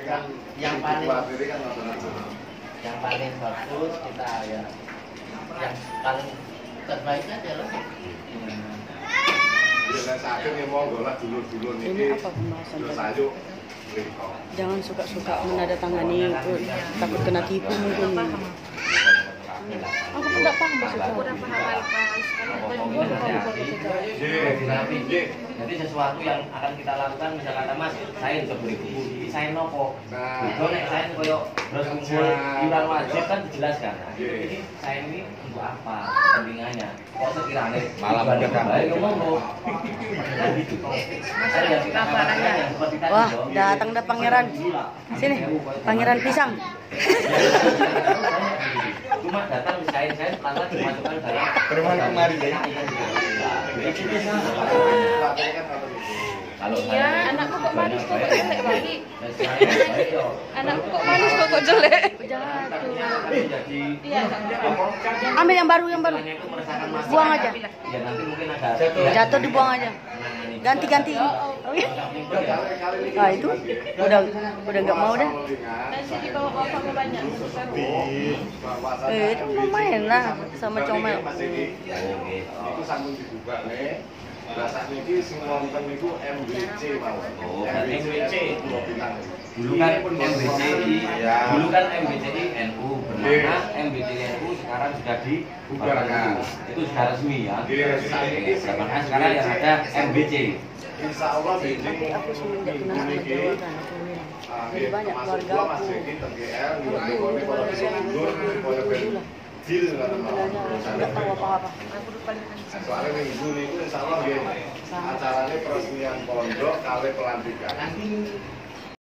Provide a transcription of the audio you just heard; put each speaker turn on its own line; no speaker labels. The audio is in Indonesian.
Kan
yang paling
kan
yang paling bagus kita ya yang paling terbaik adalah
Ya ya monggo lah dulur-dulur
Ini apa pembahasan. Jangan suka-suka menandatangani itu takut kena tipu mungkin. Aku tidak paham maksudnya.
kurang paham
jadi sesuatu yang akan kita lakukan misalkan kata mas saya untuk beli buku ini saya nopo?
Nah.
itu nek saya koyo terus kumpul iuran wajib kan dijelaskan. Nah,
Iya.
ini saya ini untuk apa? Kepentingannya. Kok sekiranya
Malah
baik ya ada yang kita katakan yang seperti tadi
Wah, datang dah pangeran. Sini, pangeran pisang.
cuma datang saya saya lantas dimasukkan dalam
Berulang kemari, ya.
Kan.
Kalau
Iya,
saya-
anakku kok manis kok kok jelek lagi.
Yo.
Anakku kok manis kok kok jelek.
Jadi
Iya.
Ambil yang baru, yang baru. Buang aja.
Ya nanti mungkin ada
Jatuh dibuang aja. Ganti-ganti. Oh, iya. Nah itu udah udah nggak mau dah.
Nasi di bawah bapaknya banyak.
Eh itu lumayan lah sama comel.
Itu sambung dibuka nih. Bahasa niki sing wonten niku MBC mawon.
Oh, berarti MBC. Dulu kan
Ini pun
MBCI,
Ya.
dulu kan MBCI NU bernama MBCI NU sekarang sudah
Bubarkan.
Itu sudah resmi ya.
Iya, ini
sekarang yang ada MBC.
Insya Allah Beijing
aku aku bilang.
ah,
Jadi banyak
termasuk
keluarga
gua
aku.
Mas Egi TGL juga dikoni kalau bisa mundur deal kan
Sebenarnya nggak tahu apa-apa.
Aku lupa lihat.
Soalnya minggu niku insya Allah acaranya peresmian pondok kali pelantikan.